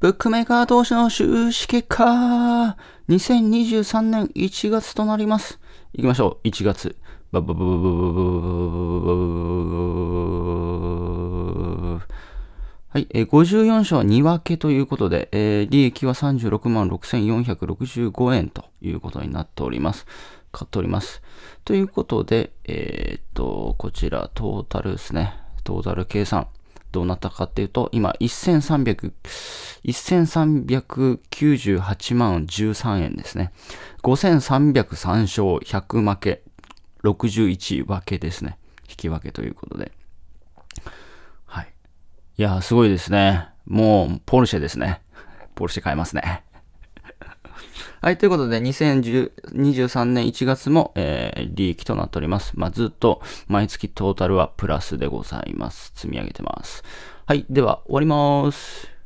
ブックメーカー同士の収支結果、2023年1月となります。行きましょう。1月。ババババババババはい、えー54勝2分けということで、えー利益は36万6465円ということになっております。買っております。ということで、えーっと、こちらトータルですね。トータル計算。どうなったかっていうと、今、1300、1398万13円ですね。5303勝100負け、61分けですね。引き分けということで。はい。いやー、すごいですね。もう、ポルシェですね。ポルシェ買えますね。はい、ということで、2023年1月も、えー利益となっております。まあ、ずっと毎月トータルはプラスでございます。積み上げてます。はい、では終わります。